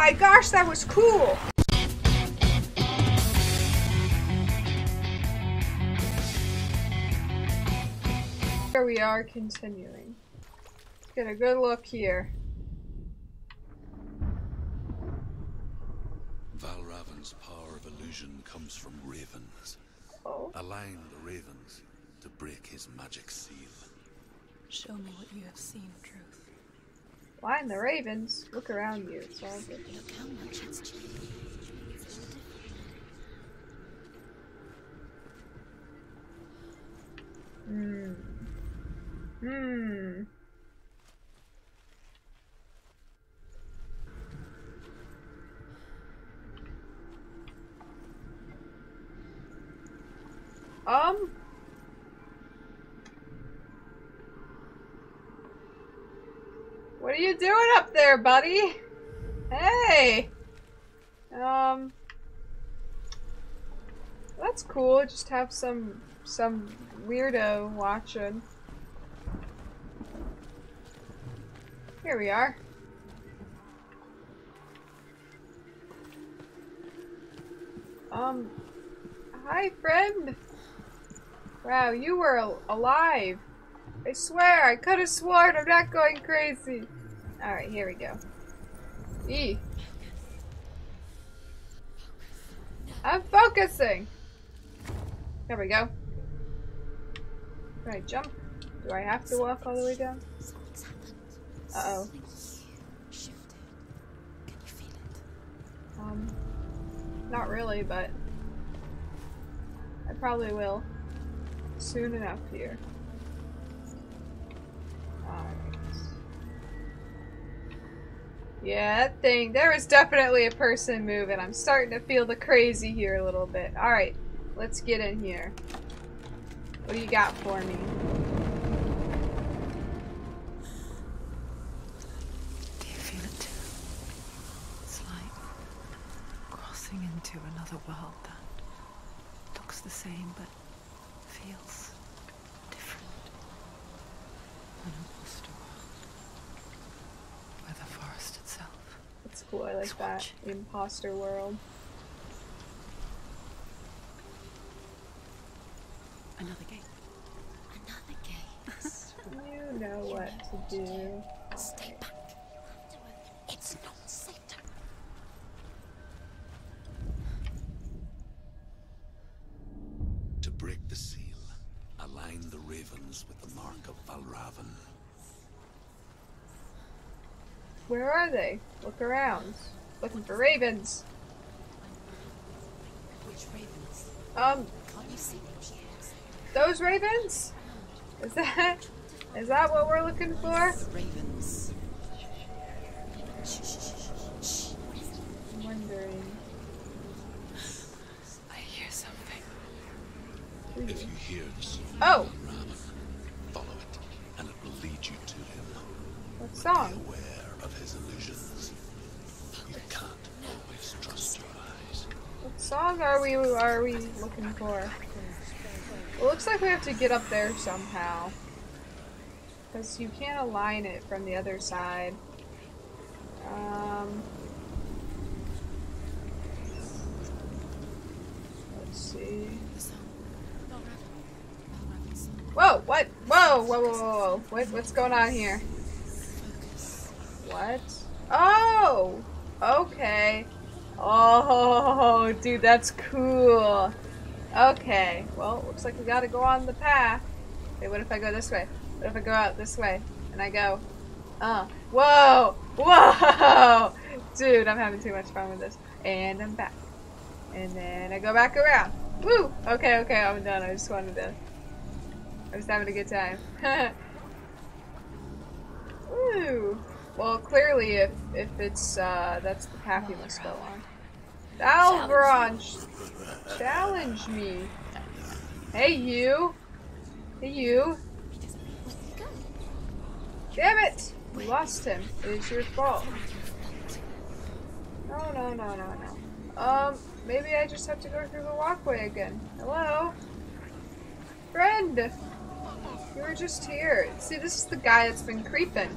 my gosh, that was cool! Here we are continuing. Let's get a good look here. Valravn's power of illusion comes from ravens. Oh. Align the ravens to break his magic seal. Show me what you have seen, Truth. Line the ravens. Look around you. It's all good. Hmm. Hmm. Um. What are you doing up there, buddy? Hey. Um. That's cool. Just have some some weirdo watching. Here we are. Um, hi friend. Wow, you were al alive. I swear, I could have sworn I'm not going crazy. Alright, here we go. E. I'm focusing! There we go. Can I jump? Do I have to walk all the way down? Uh-oh. Um, not really, but I probably will soon enough here. Yeah, that thing, there is definitely a person moving. I'm starting to feel the crazy here a little bit. Alright, let's get in here. What do you got for me? Do you feel it? It's like crossing into another world that looks the same but feels different. An imposter world. Where the forest itself. It's cool, I like Let's that. watch. The imposter world. Another gate. Another gate. You know what to do. Stay back. It's not Satan. To break the seal, align the ravens with the mark of Valravn. Where are they? Look around. Looking for ravens. Which ravens? Um, Can't you see them? those ravens? Is that is that what we're looking for? The ravens. Shh, shh, shh, shh. I'm wondering. I hear something. If you hear the song Oh. of Valravn, follow it, and it will lead you to him. What Be song? aware of his illusions. You can't always trust your eyes. What song are we looking for? It looks like we have to get up there somehow. Because you can't align it from the other side. Um, let's see. Whoa! What? Whoa! Whoa! Whoa! Whoa! whoa. What? What's going on here? What? Oh! Okay. Oh, dude, that's cool. Okay. Well, looks like we gotta go on the path. Wait, what if I go this way? What if I go out this way? And I go, uh, whoa! Whoa! Dude, I'm having too much fun with this. And I'm back. And then I go back around. Woo! Okay, okay, I'm done. I just wanted to. I was having a good time. Woo! Well, clearly, if if it's uh, that's the path you must go on. Alvaron, ch- challenge me. Hey you. Hey you. Damn it! You lost him. It is your fault. No, no, no, no, no. Um, maybe I just have to go through the walkway again. Hello? Friend! You were just here. See, this is the guy that's been creeping.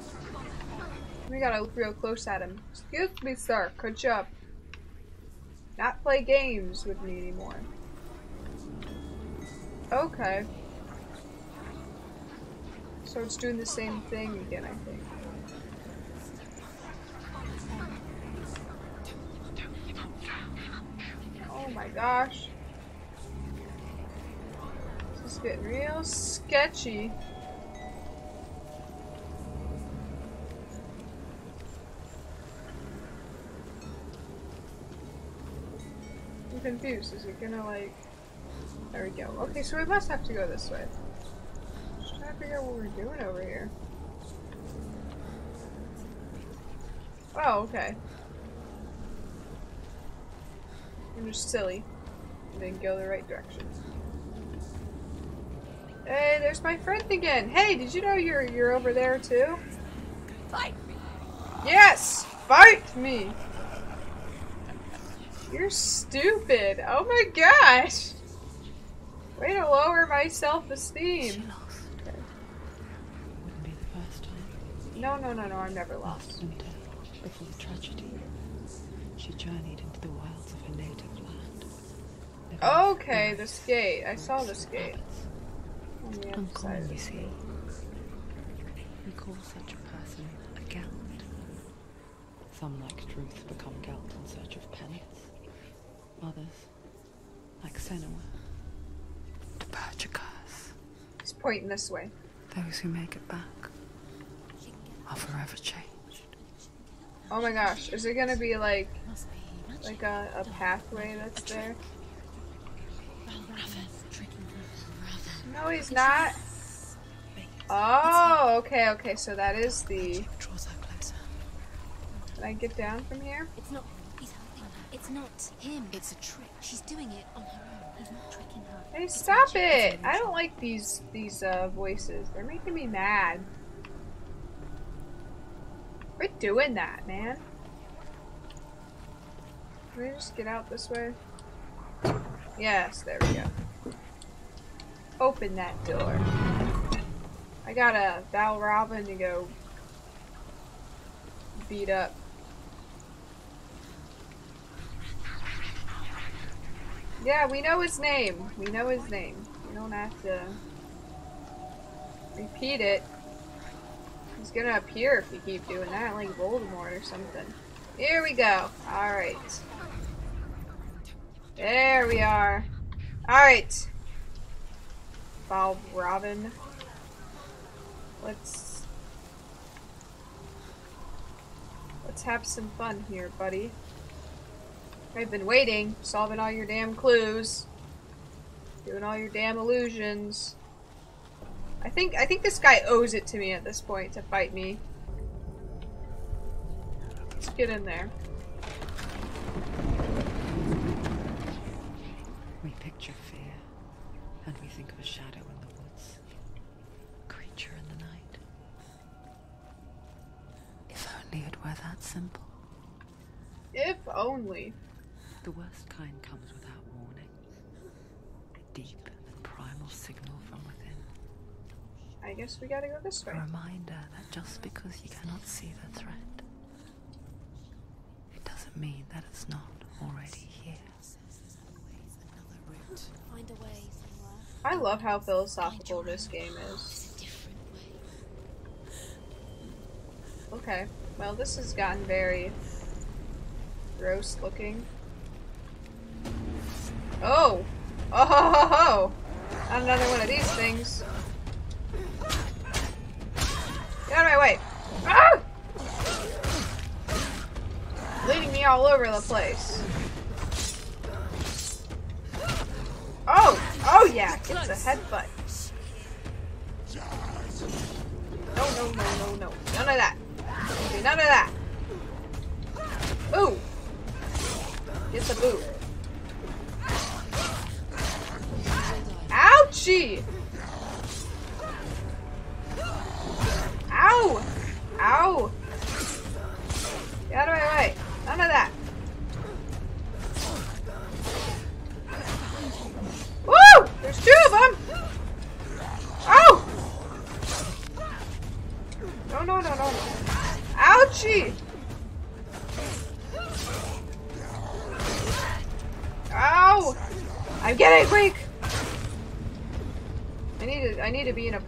We gotta look real close at him. Excuse me, sir. Could you not play games with me anymore? Okay. So it's doing the same thing again, I think. Oh my gosh. This is getting real sketchy. Confused. Is it gonna like... There we go. Okay, so we must have to go this way. Just trying to figure out what we're doing over here. Oh, okay. I'm just silly. Didn't go the right direction. Hey, there's my friend again. Hey, did you know you're you're over there too? Fight me! Yes! Fight me! You're stupid. Oh my gosh! Way to lower my self-esteem. Wouldn't be the first time. No, no, no, no, I'm never Last lost. winter, before the tragedy, she journeyed into the wilds of her native land. Okay, the skate. I saw the skate. rabbits. On the Uncommon, you see. We call such a person a gelt. Some, like Druth become gelt in search of penance. Others, like Senua, to purge a curse. He's pointing this way. Those who make it back are forever changed. Oh my gosh, is it gonna be like Must be magic. like a, a pathway that's there? Raven. Tricking her. Raven. No, he's not. Oh, okay, okay. So that is the. Draws her closer. Can I get down from here? It's not. He's helping her. It's not him. It's a trick. She's doing it on her own. He's not tricking her. Hey, stop it! I don't like these these uh voices. They're making me mad. We're doing that, man. Can we just get out this way? Yes, there we go. Open that door. I got a Val Robin to go beat up. Yeah, we know his name. We know his name. We don't have to repeat it. He's gonna appear if we keep doing that, like Voldemort or something. Here we go. Alright. There we are. Alright. Bob Robin. Let's Let's have some fun here, buddy. I've been waiting, solving all your damn clues, doing all your damn illusions. I think I think this guy owes it to me at this point to fight me. Let's get in there. We picture fear, and we think of a shadow in the woods, A creature in the night. If only it were that simple. If only. The worst kind comes without warning. A deep and primal signal from within. I guess we gotta go this way. A reminder that just because you cannot see the threat, it doesn't mean that it's not already here. Find a way somewhere. I love how philosophical this game is. It's a different way. Okay. Well, this has gotten very gross looking. Oh! Oh ho ho ho! Another one of these things. Get out of my way! Ah! Leading me all over the place. Oh! Oh yeah! It's a headbutt. No, no, no, no, no. None of that. None of that. Ouchie!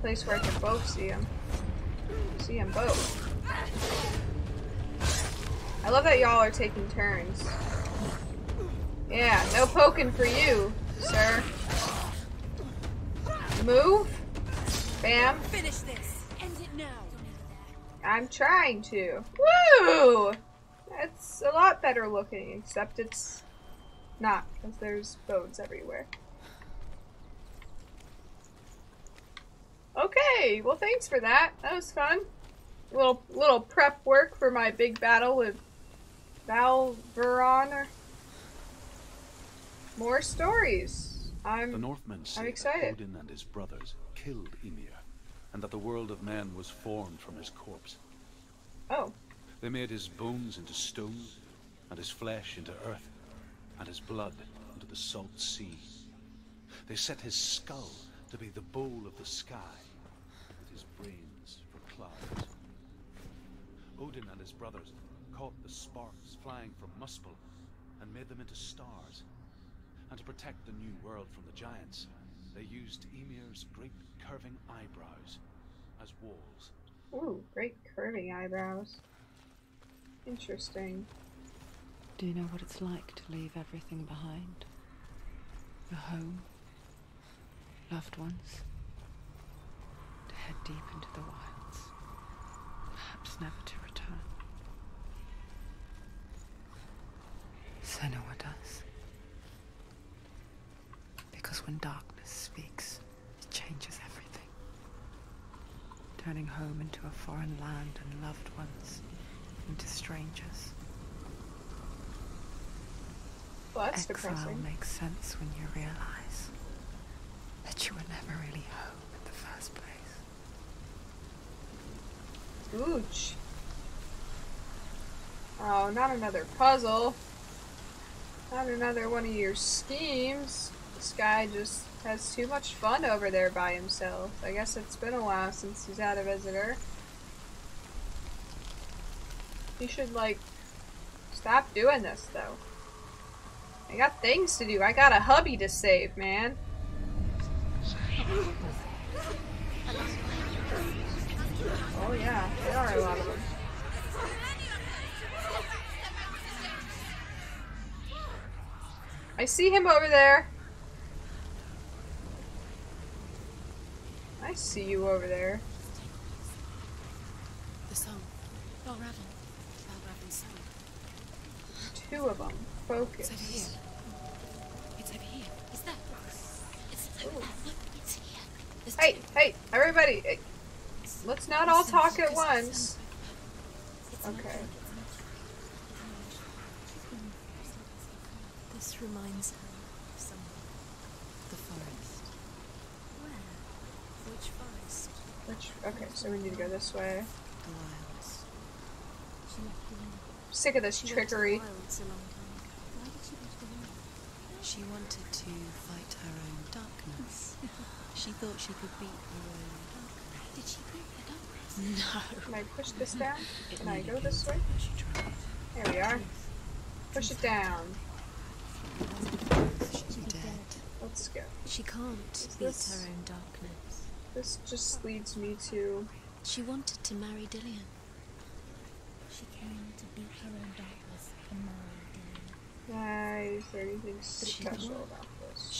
Place where I can both see them. See them both. I love that y'all are taking turns. Yeah, no poking for you, sir. Move. Bam. Finish this. End it now. I'm trying to. Woo! That's a lot better looking, except it's not, because there's bones everywhere. Okay, well thanks for that. That was fun. Little little prep work for my big battle with Valveron. Or... More stories. I'm the Northmen say excited. that Odin and his brothers killed Ymir, and that the world of men was formed from his corpse. oh They made his bones into stone, and his flesh into earth, and his blood into the salt sea. They set his skull to be the bowl of the sky, and brains for clouds. Odin and his brothers caught the sparks flying from Muspel and made them into stars. And to protect the new world from the giants, they used Ymir's great curving eyebrows as walls. ooh, great curving eyebrows. Interesting. Do you know what it's like to leave everything behind? Your home, loved ones, to head deep into the wilds, perhaps never to return. Senua does. Because when darkness speaks, it changes everything. Turning home into a foreign land and loved ones into strangers. Well, that's Exile depressing. makes sense when you realize that you were never really home in the first place. Ooch. Oh, not another puzzle. Not another one of your schemes. This guy just has too much fun over there by himself. I guess it's been a while since he's had a visitor. He should, like, stop doing this, though. I got things to do. I got a hubby to save, man. Oh, yeah. There are a lot of them. I see him over there. I see you over there. The song. Valravn. Valravn's song. Two of them. Focus. It's over here. It's over here. Is that? It's. Look, it's here. There's Hey, two. hey, everybody. eh, Let's not all talk at once. Okay. This reminds her of someone. The forest. Where? Which forest? Which, okay, so we need to go this way. The wilds. She left the room. Sick of this She went to the trickery. wilds a long time ago. Why did she leave the room? She wanted to fight her own darkness. she thought she could beat her own Did she beat the darkness? No. Can I push this down? Can I go this way? her, but She tried. There we are. Push it down. She's dead. Let's go. She can't Is beat this- her own darkness. This just leads me to. She wanted to marry Dillion. She came to beat her own darkness and marry Dillion. Uh, is there anything special about?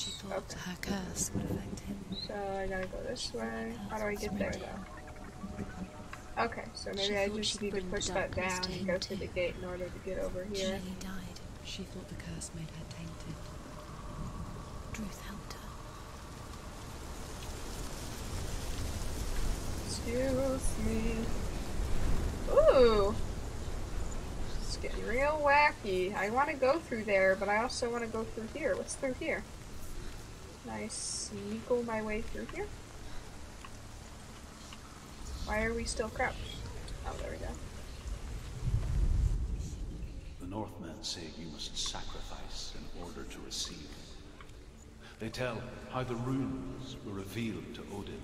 She thought Okay. her curse would affect him. So I gotta go this way. Uh, How do I get there though? Okay, so maybe She I just need to push that down and go through the gate in order to get over here. nearly died. She thought the curse made her tainted. Druth helped her. Excuse me. Ooh! It's getting real wacky. I want to go through there, but I also want to go through here. What's through here? Can I sneakle my way through here? Why are we still crouched? Oh, there we go. The Northmen say you must sacrifice in order to receive. They tell how the runes were revealed to Odin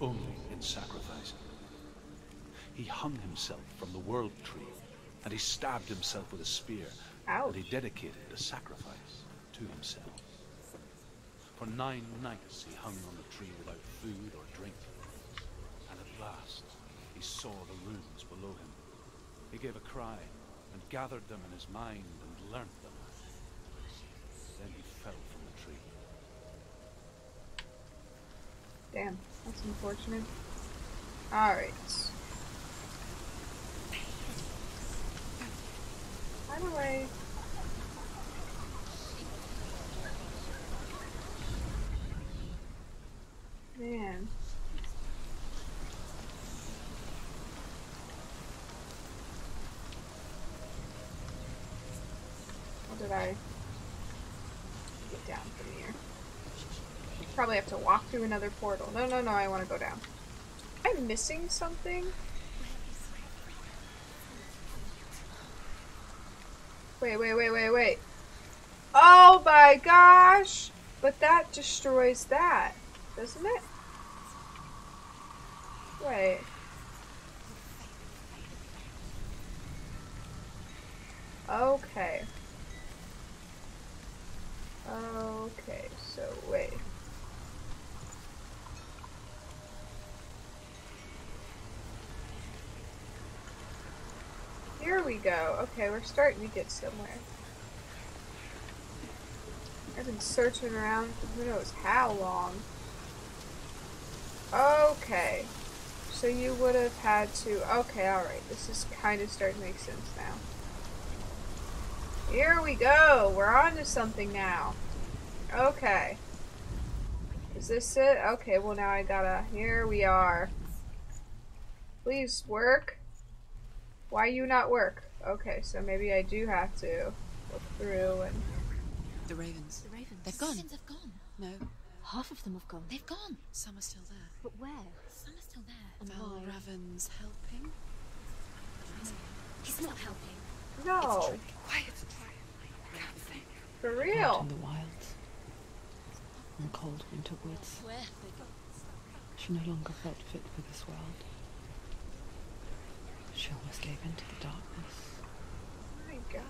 only in sacrifice. he hung himself from the world tree, and he stabbed himself with a spear, Ouch. and he dedicated a sacrifice to himself. For nine nights he hung on the tree without food or drink, and at last he saw the runes below him. He gave a cry and gathered them in his mind and learnt them. Then he fell from the tree. Damn, that's unfortunate. Alright. How do I... Man. How did I get down from here? Probably have to walk through another portal. No, no, no, I want to go down. I'm missing something? Wait, wait, wait, wait, wait. Oh my gosh! But that destroys that, doesn't it? Wait. Okay. Okay, so wait. Here we go. Okay, we're starting to get somewhere. I've been searching around for who knows how long. Okay. So you would have had to... Okay, alright. This is kind of starting to make sense now. Here we go. We're on to something now. Okay. Is this it? Okay, well now I gotta... Here we are. Please work. Why you not work? Okay, so maybe I do have to look through and... The ravens. The ravens. They've gone. The ravens have gone. No, Half of them have gone. They've gone. some are still there. But where? Some are still there. And Val why? Raven's helping. He's not helping. No! Quiet. For Out real! in the wilds. In cold winter woods. Where? She no longer felt fit for this world. She almost gave in to the darkness. my God.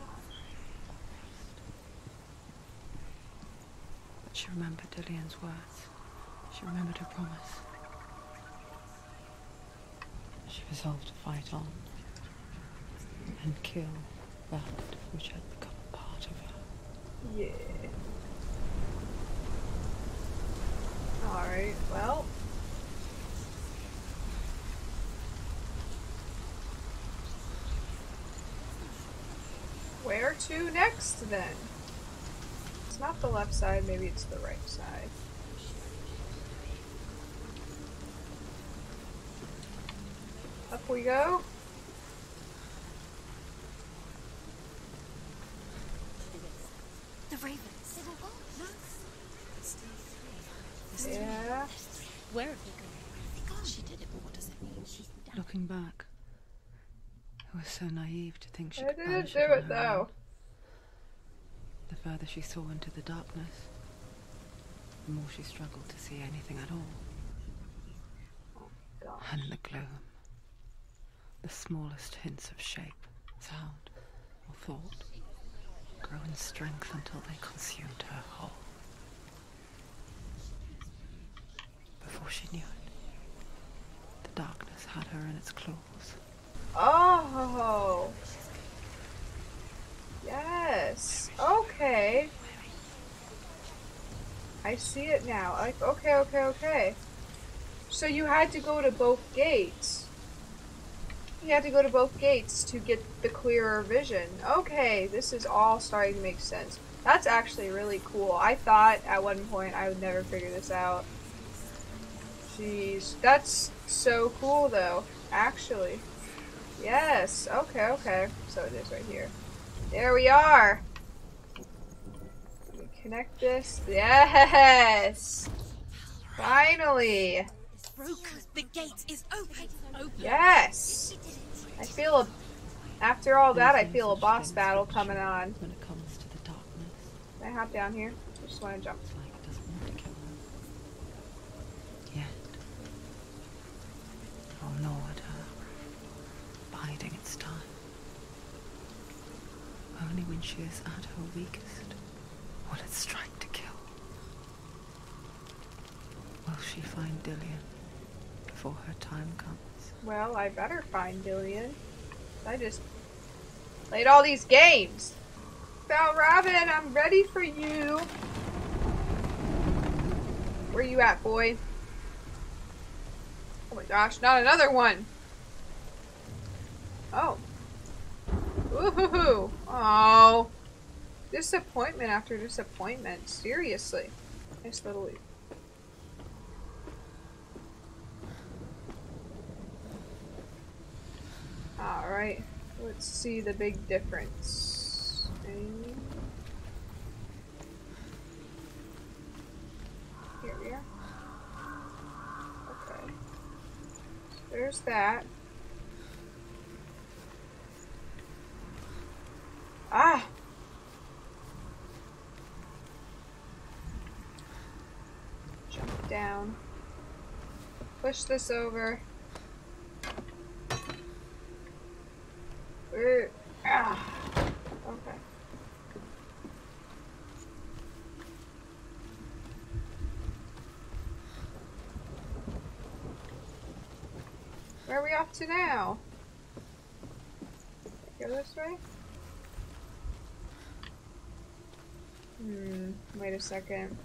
But she remembered Dillion's words. She remembered her promise. She resolved to fight on and kill that which had become a part of her. Yeah. Alright, well. Where to next then? It's not the left side, maybe it's the right side. Up we go. The ravens. They've all gone. No. Yeah. Where have they gone? She did it, but what does it mean? She's done. Looking back, it was so naive to think she I could didn't banish do it though. The further she saw into the darkness, the more she struggled to see anything at all. Oh, God. And in the gloom, the smallest hints of shape, sound, or thought grow in strength until they consumed her whole. Before she knew it, the darkness had her in its claws. Oh. Yes. Okay. I see it now. Like, okay, okay, okay. So you had to go to both gates. You had to go to both gates to get the clearer vision. Okay, this is all starting to make sense. That's actually really cool. I thought at one point I would never figure this out. Jeez. That's so cool though, actually. Yes. Okay, okay. So it is right here. There we are. Let me connect this. Yes. Finally. It's. The gate is open. Open. Yes. She did it. I feel a. After all that, I feel a boss battle coming on. When it comes to the darkness, Can I hop down here? I just want to jump. it's like it hiding its time. Only when she is at her weakest will it strike to kill. Will she find Dillion before her time comes? Well, I better find Dillion. I just played all these games. Val Robin, I'm ready for you. Where you at, boy? Oh my gosh, not another one. Woohoo! Oh. Disappointment after disappointment. Seriously. Nice little leap. Alright. Let's see the big difference. Here we are. Okay. So there's that. Ah! Jump down. Push this over. Ah. Okay. Where are we off to now? Go this way? Hmm, wait a second.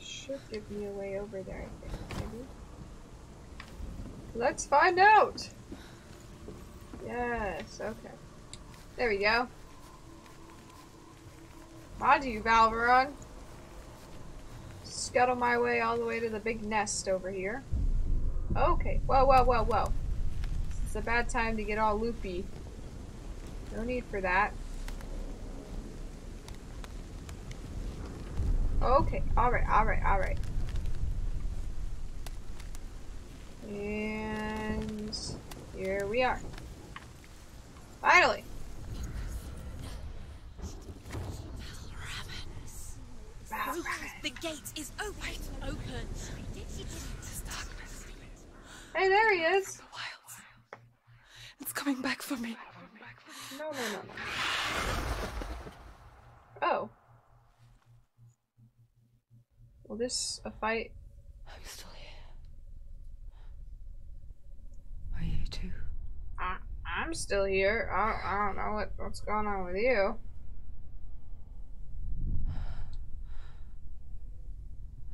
This should give me a way over there, I think, maybe. Let's find out! Yes, okay. There we go. Mind you, Valveron. Scuttle my way all the way to the big nest over here. Okay, whoa, whoa, whoa, whoa. It's a bad time to get all loopy. No need for that. Okay, alright, alright, alright. And here we are. Finally! The gate is open. Open. Hey, there he is! The wild. It's coming back for me. No, no, no, no. Oh. Well, this a fight? I'm still here. Are you too? I, I'm still here. I, I don't know what, what's going on with you.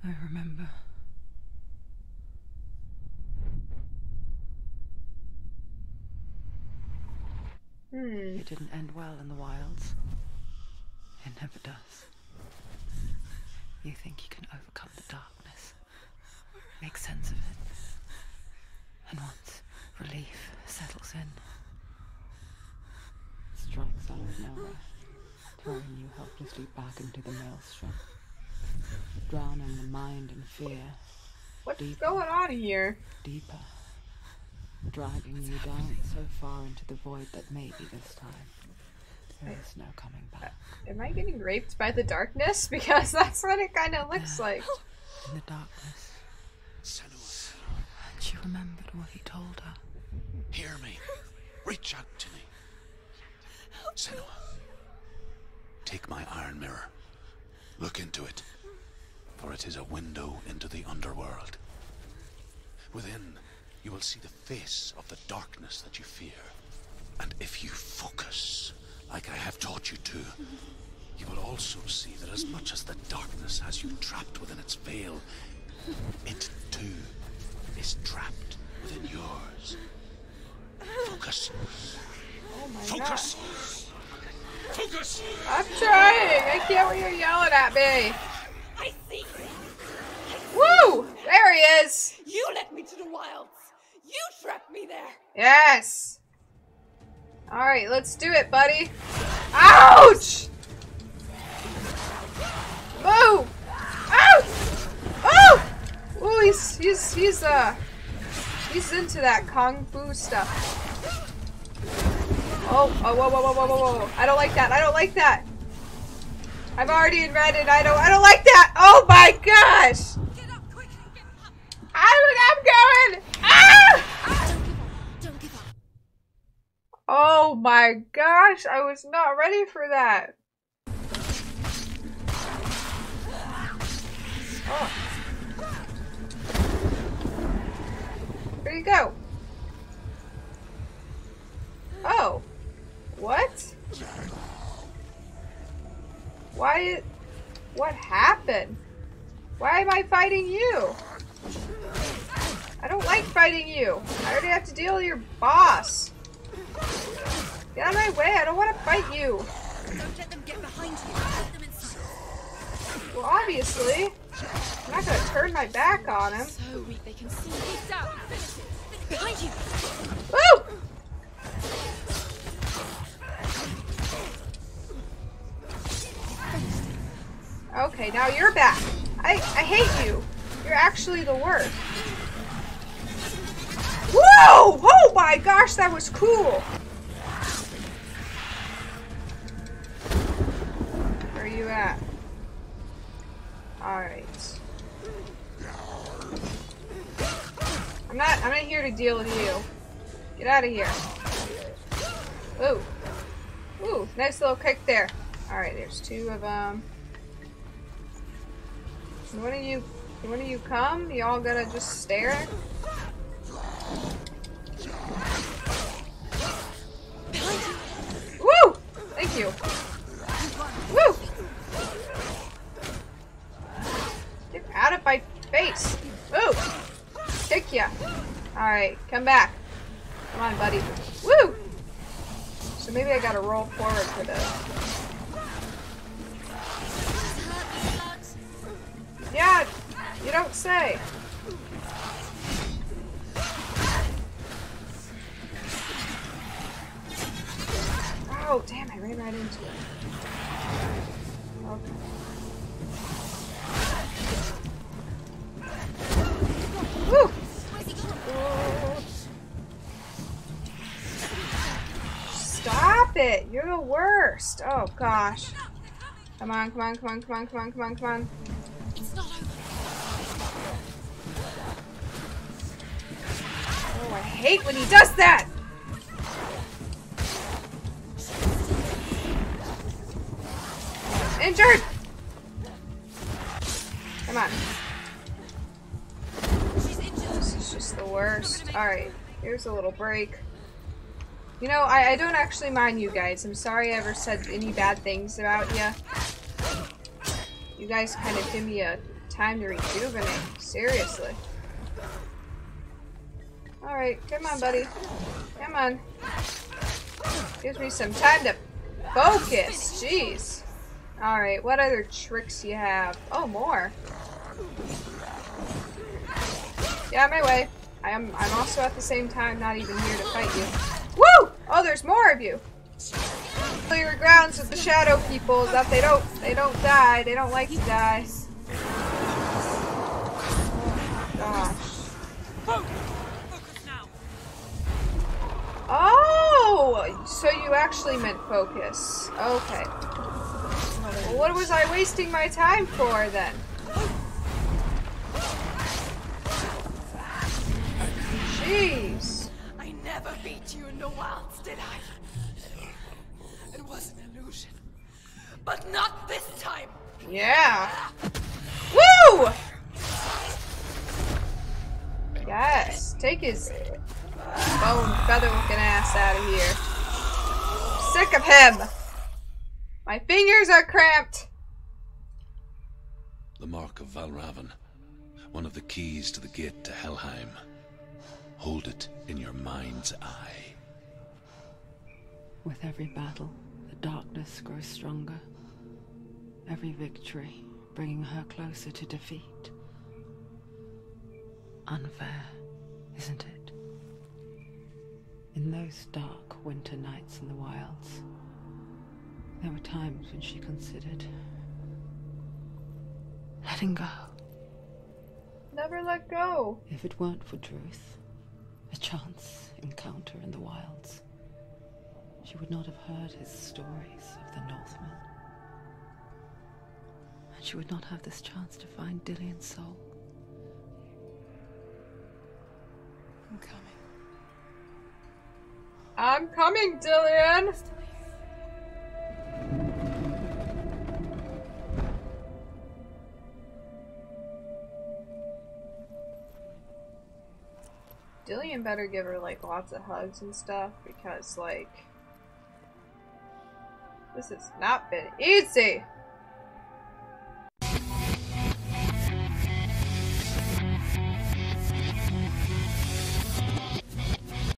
I remember. Hmm. It didn't end well in the wilds. It never does. You think you can overcome the darkness, make sense of it, and once relief settles in, it strikes out of nowhere, throwing you helplessly back into the maelstrom, drowning the mind in fear, What's Deep. going on here? deeper, dragging you down so far into the void that maybe this time there is no coming back. Uh, am I getting raped by the darkness? Because that's what it kind of looks like. In the darkness, Senua, and she remembered what he told her. hear me. Reach out to me. Senua, take my iron mirror. Look into it, for it is a window into the underworld. Within, you will see the face of the darkness that you fear. And if you focus, like I have taught you to, you will also see that as much as the darkness has you trapped within its veil, it too is trapped within yours. Focus. Oh my Focus. Focus. I'm trying! I can't hear you're yelling at me! I see. Woo! There he is! You led me to the wilds. You trapped me there. Yes! Alright, let's do it, buddy. Ouch! Move! Ouch! Oh! Ooh, he's, he's, he's, uh, he's into that kung fu stuff. Oh, oh, whoa, whoa, whoa, whoa, whoa, whoa. I don't like that. I don't like that. I'm already in red and I don't, I don't like that. Oh my gosh! Get up quick. Get up. I'm, I'm going! Up. my gosh, I was not ready for that. Oh. Where you go? Oh. What? Why? What happened? Why am I fighting you? I don't like fighting you. I already have to deal with your boss. Get out of my way. I don't want to fight you. Don't let them get behind you. Them inside. Well, obviously. I'm not going to turn my back on him. So weak they can see. Keep down. Finish it. Behind you. Woo! Okay, now you're back. I, I hate you. You're actually the worst. Whoa! My gosh, that was cool! Where are you at? Alright. I'm not I'm not here to deal with you. Get out of here. Ooh. Ooh, nice little kick there. Alright, there's two of them. One of you one of you come? You all gonna just stare? Woo! Kick ya. Alright, come back. Come on, buddy. Woo! So maybe I gotta roll forward for this. Yeah, you don't say. Oh, damn, I ran right into it. Okay. Stop it! You're the worst! Oh, gosh. Come on, come on, come on, come on, come on, come on, come on. It's not over. Oh, I hate when he does that! Injured! Come on. The worst. Alright, here's a little break. You know, I, I don't actually mind you guys. I'm sorry I ever said any bad things about you. You guys kind of give me a time to rejuvenate. Seriously. Alright, come on, buddy. Come on. Gives me some time to focus. Jeez. Alright, what other tricks you have? Oh, more. Yeah, my way. I am I'm also at the same time not even here to fight you. Woo! Oh, there's more of you. Clear your grounds with the shadow people that they don't they don't die. They don't like to die. Gosh. Oh, so you actually meant focus. Okay. Well, what was I wasting my time for then? Jeez. I never beat you in the wilds, did I? It was an illusion. But not this time! Yeah. Woo! Yes. Take his bone feather looking ass out of here. Sick of him. My fingers are cramped. The mark of Valravn. One of the keys to the gate to Helheim. Hold it in your mind's eye. With every battle, the darkness grows stronger. Every victory bringing her closer to defeat. Unfair, isn't it? In those dark winter nights in the wilds, there were times when she considered letting go. Never let go. If it weren't for Druth, a chance encounter in the wilds, she would not have heard his stories of the Northmen. And she would not have this chance to find Dillion's soul. I'm coming. I'm coming, Dillion! Dillion better give her like lots of hugs and stuff because like this has not been easy.